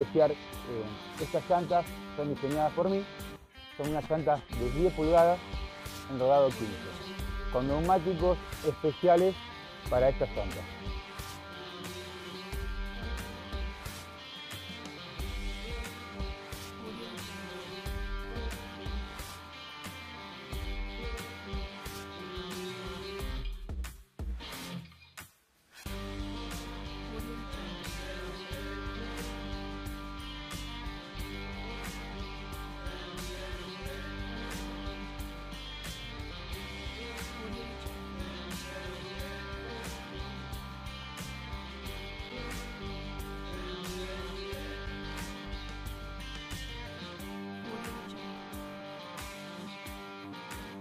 Eh, estas llantas, son diseñadas por mí, son unas llantas de 10 pulgadas en rodado 15, con neumáticos especiales para estas llantas.